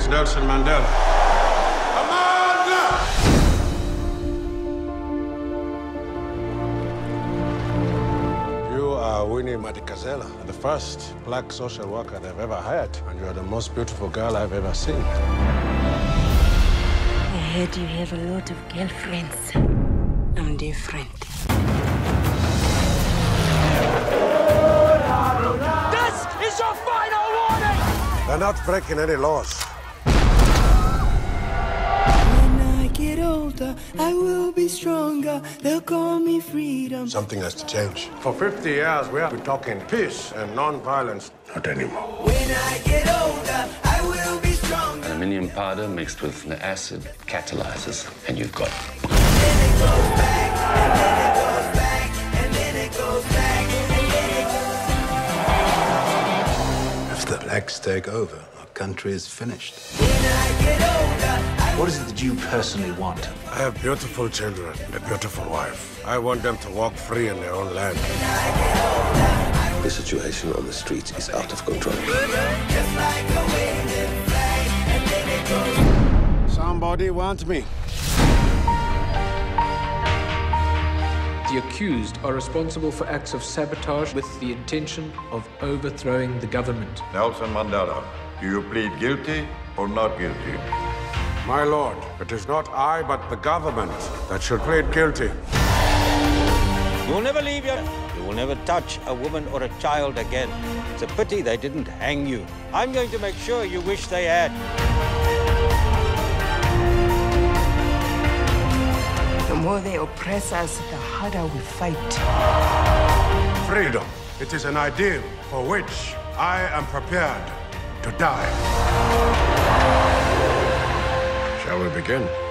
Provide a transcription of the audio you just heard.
is Nelson Mandela. Amandla! You are Winnie Madikizela, the first black social worker they've ever hired, and you're the most beautiful girl I've ever seen. I heard you have a lot of girlfriends. I'm different. This is your final warning! They're not breaking any laws. Get I will be stronger. They'll call me freedom. Something has to change. For 50 years, we have been talking peace and non-violence. Not anymore. When I get older, I will be stronger. Aluminium powder mixed with the acid catalyzes, and you've got If the blacks take over, our country is finished. What is it that you personally want? I have beautiful children and a beautiful wife. I want them to walk free in their own land. the situation on the streets is out of control. Somebody wants me. The accused are responsible for acts of sabotage with the intention of overthrowing the government. Nelson Mandela, do you plead guilty or not guilty? My lord, it is not I, but the government that should plead guilty. You will never leave your. You will never touch a woman or a child again. It's a pity they didn't hang you. I'm going to make sure you wish they had. The more they oppress us, the harder we fight. Freedom. It is an ideal for which I am prepared to die. Shall we begin?